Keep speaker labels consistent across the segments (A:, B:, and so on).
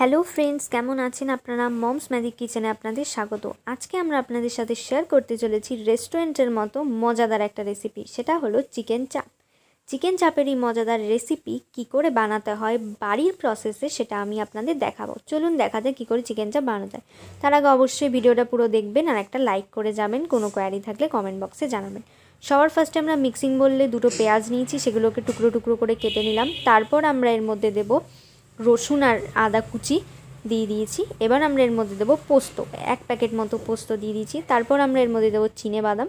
A: Hello friends কেমন আছেন আপনারা? মমস ম্যাজিক কিচেনে আপনাদের স্বাগত। আজকে আমরা আপনাদের সাথে শেয়ার করতে চলেছি রেস্টুরেন্টের মতো মজাদার একটা রেসিপি সেটা হলো চিকেন চাপ চিকেন চাপের এই মজাদার রেসিপি কি করে বানাতে হয়, বাড়ির প্রসেসে সেটা আমি আপনাদের দেখাবো। চলুন দেখা যায় কী করে চিকেন চাপ বানাতে হয় তার আগে অবশ্যই ভিডিওটা পুরো দেখবেন আর একটা লাইক করে যাবেন, কোনো কোয়ারি থাকলে কমেন্ট বক্সে জানাবেন। সবার ফার্স্টে আমরা মিক্সিং বললে দুটো পেঁয়াজ নিয়েছি, সেগুলোকে টুকরো টুকরো করে কেটে নিলাম। তারপর আমরা এর মধ্যে দেবো রসুন আর আদা কুচি দিয়ে দিয়েছি। এবার আমরা এর মধ্যে দেবো পোস্ত। এক প্যাকেট মতো পোস্ত দিয়ে দিয়েছি। তারপর আমরা এর মধ্যে দেবো চিনে বাদাম।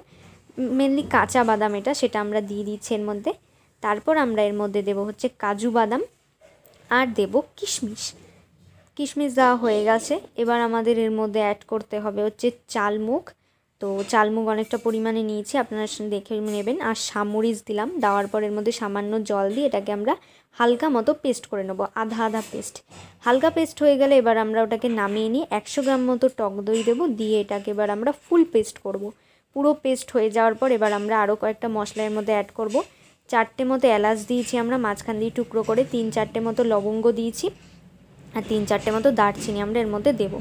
A: মেনলি কাঁচা বাদাম এটা, সেটা আমরা দিয়ে দিচ্ছি এর মধ্যে। তারপর আমরা এর মধ্যে দেবো হচ্ছে কাজু বাদাম আর দেব কিশমিশ। কিশমিশ দেওয়া হয়ে গেছে। এবার আমাদের এর মধ্যে অ্যাড করতে হবে হচ্ছে চালমুখ। তো চালমুখ অনেকটা পরিমাণে নিয়েছি, আপনারা দেখে নেবেন আর সামরিচ দিলাম, দেওয়ার পর এর মধ্যে সামান্য জল দিয়ে এটাকে আমরা হালকা মতো পেস্ট করে নেব, আধা আধা পেস্ট হালকা পেস্ট হয়ে গেলে এবার আমরা ওটাকে নামিয়ে নিয়ে একশো গ্রাম মতো টক দই দেবো, দিয়ে এটাকে এবার আমরা ফুল পেস্ট করব। পুরো পেস্ট হয়ে যাওয়ার পর এবার আমরা আরও কয়েকটা মশলার মধ্যে অ্যাড করব। চারটে মতো এলাচ দিয়েছি আমরা, মাঝখান দিয়ে টুকরো করে তিন চারটে মতো লবঙ্গ দিয়েছি, আর তিন চারটে মতো দারচিনি আমরা এর মধ্যে দেবো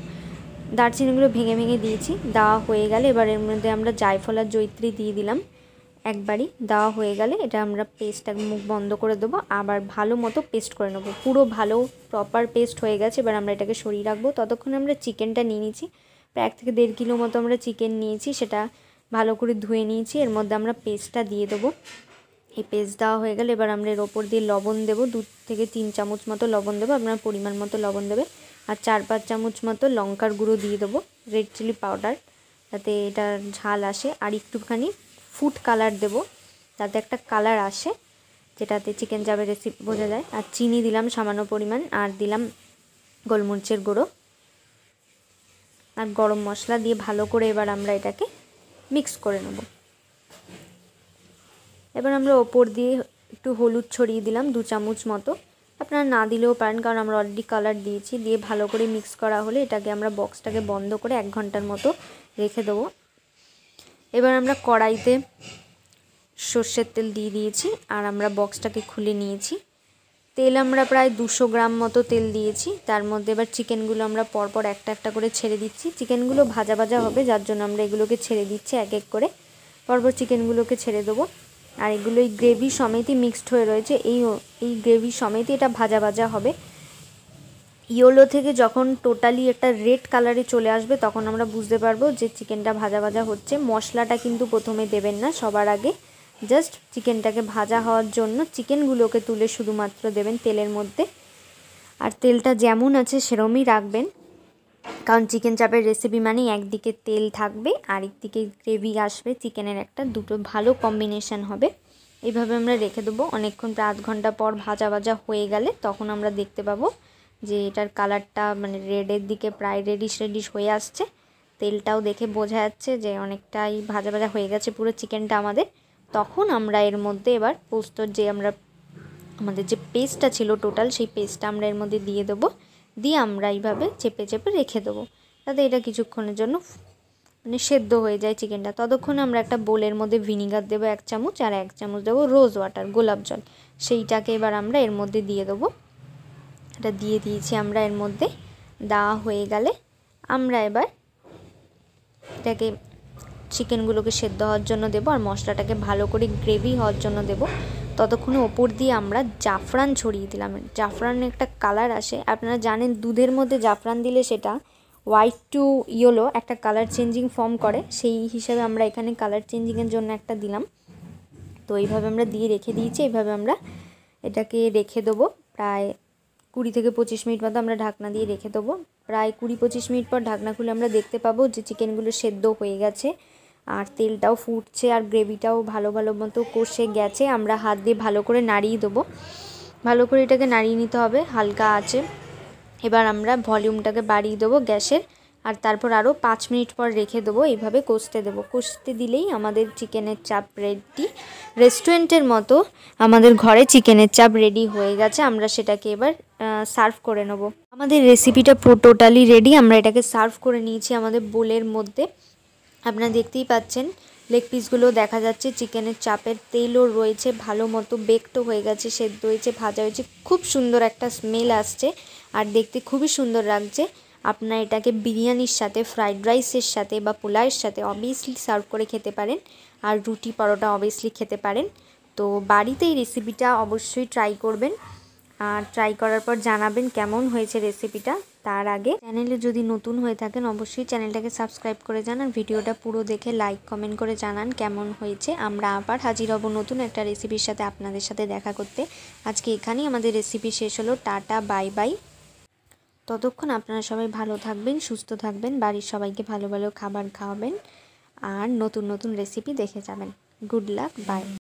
A: দারচিনিগুলো ভেঙে ভেঙে দিয়েছি, দেওয়া হয়ে গেলে এবার এর মধ্যে আমরা জায়ফল আর জৈত্রী দিয়ে দিলাম একবারই, দেওয়া হয়ে গেলে এটা আমরা পেস্টটা মুখ বন্ধ করে দেবো, আবার ভালো মতো পেস্ট করে নেব, পুরো ভালো প্রপার পেস্ট হয়ে গেছে, এবার আমরা এটাকে সরিয়ে রাখব, ততক্ষণে আমরা চিকেনটা নিয়ে নিয়েছি, প্রায় এক থেকে দেড় কিলো মতো আমরা চিকেন নিয়েছি, সেটা ভালো করে ধুয়ে নিয়েছি, এর মধ্যে আমরা পেস্টটা দিয়ে দেবো, এই পেস্ট দেওয়া হয়ে গেলে এবার আমরা এর ওপর দিয়ে লবণ দেবো, দু থেকে তিন চামচ মতো লবণ দেবো, আপনার পরিমাণ মতো লবণ দেবে আর চার পাঁচ চামচ মতো লঙ্কার গুঁড়ো দিয়ে দেবো রেড চিলি পাউডার যাতে এটা ঝাল আসে। আর একটুখানি ফুড কালার দেব, যাতে একটা কালার আসে, যেটাতে চিকেন চাপের রেসিপি বোঝা যায়। আর চিনি দিলাম সামান্য পরিমাণ, আর দিলাম গোলমরিচের গুঁড়ো। আর গরম মশলা দিয়ে ভালো করে এবার আমরা এটাকে মিক্স করে নেব। এবার আমরা ওপর দিয়ে একটু হলুদ ছড়িয়ে দিলাম, দু চামচ মতো। আপনারা না দিলেও পারেন, কারণ আমরা অলরেডি কালার দিয়েছি। দিয়ে ভালো করে মিক্স করা হলে এটাকে আমরা বক্সটাকে বন্ধ করে এক ঘণ্টার মতো রেখে দেবো। এবার আমরা কড়াইতে সর্ষের তেল দিয়ে দিয়েছি আর আমরা বক্সটাকে খুলে নিয়েছি। তেল আমরা প্রায় দুশো গ্রাম মতো তেল দিয়েছি। তার মধ্যে এবার চিকেনগুলো আমরা পরপর একটা একটা করে ছেড়ে দিচ্ছি। চিকেনগুলো ভাজা ভাজা হবে, যার জন্য আমরা এগুলোকে ছেড়ে দিচ্ছি এক এক করে। পরপর চিকেনগুলোকে ছেড়ে দেবো। আর এগুলো এই গ্রেভি সমেতই মিক্সড হয়ে রয়েছে। এই এই গ্রেভি সমেতই এটা ভাজা ভাজা হবে। ইয়োলো থেকে যখন টোটালি একটা রেড কালারে চলে আসবে, তখন আমরা বুঝতে পারব যে চিকেনটা ভাজা ভাজা হচ্ছে। মশলাটা কিন্তু প্রথমে দেবেন না, সবার আগে। জাস্ট চিকেনটাকে ভাজা হওয়ার জন্য চিকেনগুলোকে তুলে শুধুমাত্র দেবেন তেলের মধ্যে। আর তেলটা যেমন আছে সেরমই রাখবেন। কারণ চিকেন চাপের রেসিপি মানে একদিকে তেল থাকবে, আরেকদিকে গ্রেভি আসবে। চিকেনের একটা দুটো ভালো কম্বিনেশান হবে। এইভাবে আমরা রেখে দেবো। অনেকক্ষণ প্রায় আধ ঘণ্টা পর ভাজা ভাজা হয়ে গেলে তখন আমরা দেখতে পাবো যে এটার কালারটা মানে রেডের দিকে প্রায় রেডিশ রেডিশ হয়ে আসছে। তেলটাও দেখে বোঝা যাচ্ছে যে অনেকটাই ভাজা ভাজা হয়ে গেছে পুরো চিকেনটা আমাদের। তখন আমরা এর মধ্যে এবার পোস্তর যে আমরা, আমাদের যে পেস্টটা ছিল টোটাল সেই পেস্টটা আমরা এর মধ্যে দিয়ে দেবো। দিয়ে আমরা এইভাবে চেপে চেপে রেখে দেবো। তাতে এটা কিছুক্ষণের জন্য মানে সেদ্ধ হয়ে যায় চিকেনটা। ততক্ষণে আমরা একটা বোলের মধ্যে ভিনিগার দেবো এক চামচ আর এক চামচ দেবো রোজ ওয়াটার, গোলাপ জল। সেইটাকে এবার আমরা এর মধ্যে দিয়ে দেবো। এটা দিয়ে দিয়েছি আমরা এর মধ্যে। দেওয়া হয়ে গেলে আমরা এবার এটাকে চিকেনগুলোকে সেদ্ধ হওয়ার জন্য দেবো আর মশলাটাকে ভালো করে গ্রেভি হওয়ার জন্য দেবো। ততক্ষণে ওপর দিয়ে আমরা জাফরান ছড়িয়ে দিলাম। জাফরানের একটা কালার আসে। আপনারা জানেন দুধের মধ্যে জাফরান দিলে সেটা হোয়াইট টু ইয়েলো একটা কালার চেঞ্জিং ফর্ম করে। সেই হিসাবে আমরা এখানে কালার চেঞ্জিংয়ের জন্য একটা দিলাম। তো এইভাবে আমরা দিয়ে রেখে দিয়েছি। এইভাবে আমরা এটাকে রেখে দেবো। প্রায় কুড়ি থেকে পঁচিশ মিনিট মতো আমরা ঢাকনা দিয়ে রেখে দেবো। প্রায় কুড়ি পঁচিশ মিনিট পর ঢাকনা খুলে আমরা দেখতে পাবো যে চিকেনগুলো সেদ্ধ হয়ে গেছে। আর তেলটাও ফুটছে আর গ্রেভিটাও ভালো ভালো মতো কষে গেছে। আমরা হাত দিয়ে ভালো করে নাড়িয়ে দেবো। ভালো করে এটাকে নাড়িয়ে নিতে হবে, হালকা আছে। এবার আমরা ভলিউমটাকে বাড়িয়ে দেবো গ্যাসের। আর তারপর আরও পাঁচ মিনিট পর রেখে দেবো, এইভাবে কষতে দেবো। কষতে দিলেই আমাদের চিকেনের চাপ রেডি। রেস্টুরেন্টের মতো আমাদের ঘরে চিকেনের চাপ রেডি হয়ে গেছে। আমরা সেটাকে এবার সার্ভ করে নেব। আমাদের রেসিপিটা টোটালি রেডি। আমরা এটাকে সার্ভ করে নিয়েছি আমাদের বোলের মধ্যে। আপনারা দেখতেই পাচ্ছেন লেগ পিসগুলো দেখা যাচ্ছে চিকেনের চাপের তেলও রয়েছে, ভালো মতো বেকটো হয়ে গেছে, সেদ্ধ হয়েছে, ভাজা হয়েছে, খুব সুন্দর একটা স্মেল আসছে আর দেখতে খুবই সুন্দর লাগছে। আপনার এটাকে বিরিয়ানির সাথে ফ্রাইড রাইসের সাথে বা পোলাওয়ের সাথে অবভিয়াসলি সার্ভ করে খেতে পারেন আর রুটি পরোটা অবভিয়াসলি খেতে পারেন। তো বাড়িতে এই রেসিপিটা অবশ্যই ট্রাই করবেন। আর ট্রাই করার পর জানাবেন কেমন হয়েছে রেসিপিটা তার আগে চ্যানেলে যদি নতুন হয়ে থাকেন, অবশ্যই চ্যানেলটাকে সাবস্ক্রাইব করে জানান ভিডিওটা পুরো দেখে লাইক কমেন্ট করে জানান কেমন হয়েছে। আমরা আবার হাজির হব নতুন একটা রেসিপির সাথে আপনাদের সাথে দেখা করতে। আজকে এখানেই আমাদের রেসিপি শেষ হলো। টাটা বাই বাই ততক্ষণ আপনারা সবাই ভালো থাকবেন, সুস্থ থাকবেন, বাড়ির সবাইকে ভালো ভালো খাবার খাওয়াবেন, আর নতুন নতুন রেসিপি দেখে যাবেন। Good luck by